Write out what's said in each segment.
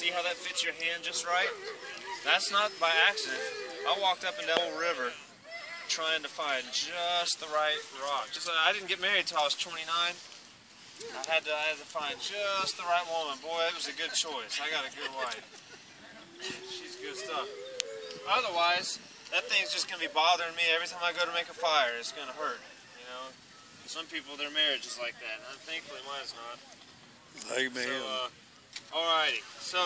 See how that fits your hand just right? That's not by accident. I walked up and down the river trying to find just the right rock. Just like I didn't get married till I was 29. I had to I had to find just the right woman. Boy, it was a good choice. I got a good wife. She's good stuff. Otherwise, that thing's just gonna be bothering me every time I go to make a fire. It's gonna hurt. You know. Some people, their marriage is like that. And thankfully, mine's not. Amen. So, uh, alrighty. So,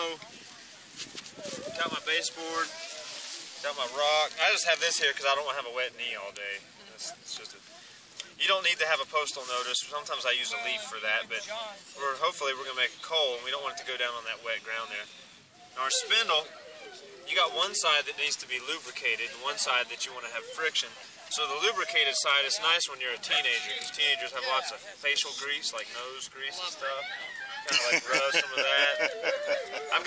got my baseboard, got my rock. I just have this here because I don't want to have a wet knee all day. It's, it's just a, you don't need to have a postal notice. Sometimes I use a leaf for that, but we're hopefully we're gonna make a coal, and we don't want it to go down on that wet ground there. Now our spindle, you got one side that needs to be lubricated, and one side that you want to have friction. So the lubricated side is nice when you're a teenager, because teenagers have lots of facial grease, like nose grease and stuff. Kind of like rub some of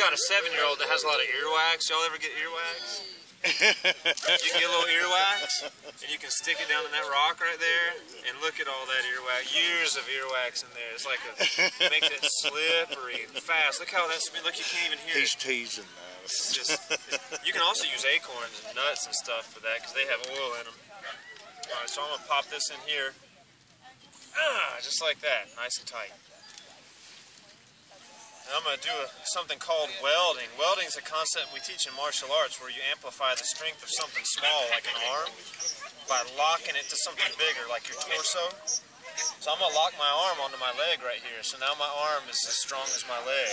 got a seven-year-old that has a lot of earwax. Y'all ever get earwax? you can get a little earwax, and you can stick it down in that rock right there, and look at all that earwax. Years of earwax in there. It's like a makes it slippery and fast. Look how that's. Look, you can't even hear He's it. teasing that. Just. You can also use acorns and nuts and stuff for that because they have oil in them. All right, so I'm gonna pop this in here. Ah, just like that, nice and tight. And I'm going to do a, something called welding. Welding is a concept we teach in martial arts where you amplify the strength of something small, like an arm, by locking it to something bigger, like your torso. So I'm going to lock my arm onto my leg right here. So now my arm is as strong as my leg.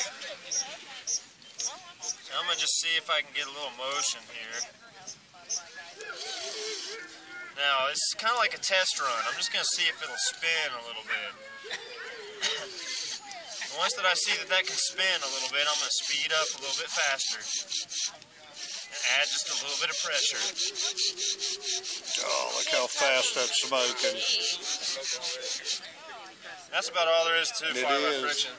So I'm going to just see if I can get a little motion here. Now, it's kind of like a test run. I'm just going to see if it'll spin a little bit. Once that I see that that can spin a little bit, I'm going to speed up a little bit faster. And add just a little bit of pressure. Oh, look how fast that's smoking. That's about all there is to It fire is. friction.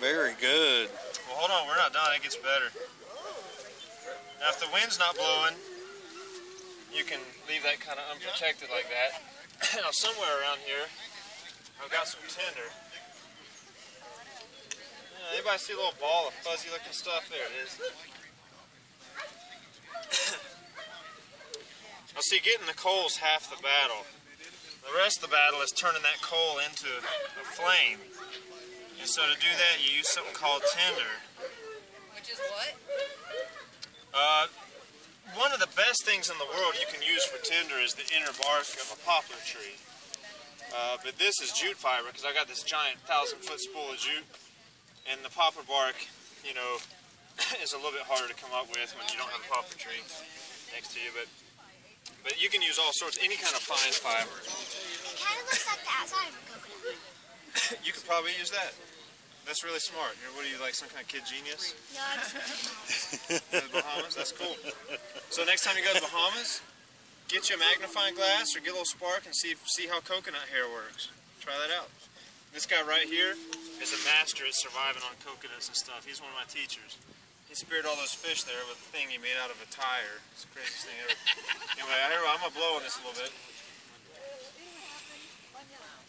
Very good. Well, hold on, we're not done. It gets better. Now, if the wind's not blowing, you can leave that kind of unprotected like that. now, somewhere around here, I've got some tinder. Yeah, anybody see a little ball of fuzzy looking stuff? There it is. now, see, getting the coal's half the battle. The rest of the battle is turning that coal into a flame. And so to do that, you use something called tinder. Which is what? Uh, one of the best things in the world you can use for tinder is the inner bark of a poplar tree. Uh, but this is jute fiber because I got this giant thousand foot spool of jute, and the poplar bark, you know, is a little bit harder to come up with when you don't have a poplar tree next to you. But but you can use all sorts, any kind of fine fiber. It kind of looks like the outside of a coconut. You could probably use that. That's really smart. You're, what are you like, some kind of kid genius? No, I just the Bahamas? That's cool. So next time you go to the Bahamas, get you a magnifying glass or get a little spark and see see how coconut hair works. Try that out. This guy right here is a master at surviving on coconuts and stuff. He's one of my teachers. He speared all those fish there with a thing he made out of a tire. It's the craziest thing ever. anyway, I hear, I'm gonna blow on this a little bit.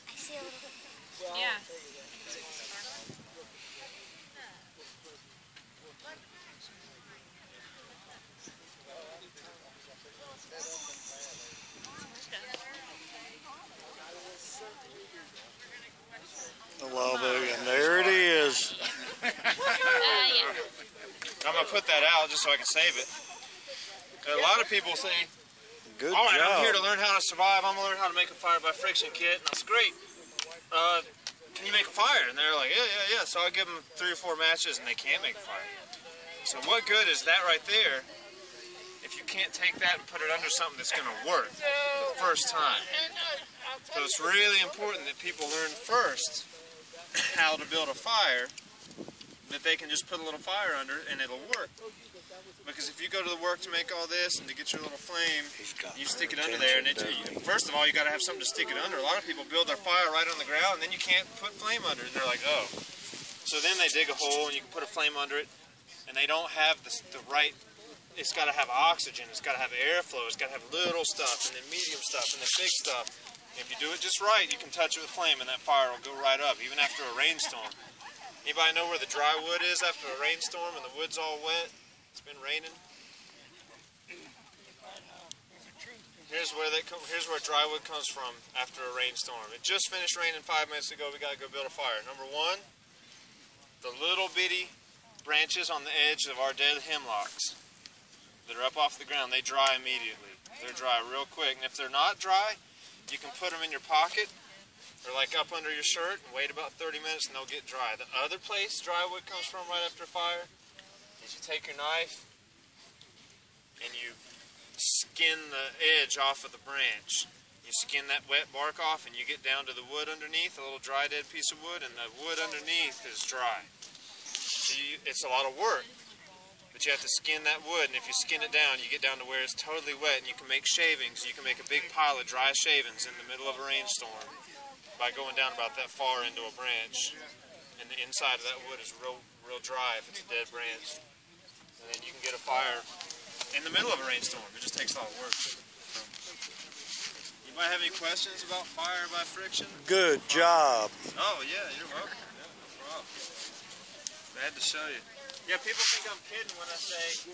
I see a little bit. Yeah. I love it. And there it is. Uh, yeah. I'm gonna put that out just so I can save it. A lot of people say, Good All right, job. I'm here to learn how to survive. I'm gonna learn how to make a fire by friction kit. And that's great. Uh, can you make a fire? And they're like, yeah, yeah, yeah. So I give them three or four matches, and they can't make a fire. So what good is that right there if you can't take that and put it under something that's gonna work the first time? So it's really important that people learn first how to build a fire that they can just put a little fire under and it'll work. Because if you go to the work to make all this and to get your little flame, you stick it under there, and it, attention, first of all, you got to have something to stick it under. A lot of people build their fire right on the ground, and then you can't put flame under it. And they're like, oh. So then they dig a hole, and you can put a flame under it, and they don't have the, the right. It's got to have oxygen. It's got to have airflow. It's got to have little stuff, and then medium stuff, and then big stuff. If you do it just right, you can touch it with flame, and that fire will go right up, even after a rainstorm. Anybody know where the dry wood is after a rainstorm and the wood's all wet? It's been raining. Here's where co- here's where dry wood comes from after a rainstorm. It just finished raining five minutes ago. We gotta go build a fire. Number one, the little bitty branches on the edge of our dead hemlocks that are up off the ground, they dry immediately. They're dry real quick. And if they're not dry, you can put them in your pocket or like up under your shirt and wait about 30 minutes and they'll get dry. The other place dry wood comes from right after fire is you take your knife and you skin the edge off of the branch. You skin that wet bark off and you get down to the wood underneath, a little dry dead piece of wood, and the wood underneath is dry. So you, it's a lot of work. But you have to skin that wood, and if you skin it down, you get down to where it's totally wet, and you can make shavings. You can make a big pile of dry shavings in the middle of a rainstorm by going down about that far into a branch. And the inside of that wood is real, real dry if it's a dead branch. And then you can get a fire in the middle of a rainstorm. It just takes a lot of work. Anybody have any questions about fire by friction? Good job. Oh yeah, you're welcome. Yeah, no problem. Glad to show you. Yeah, people think I'm kidding when I say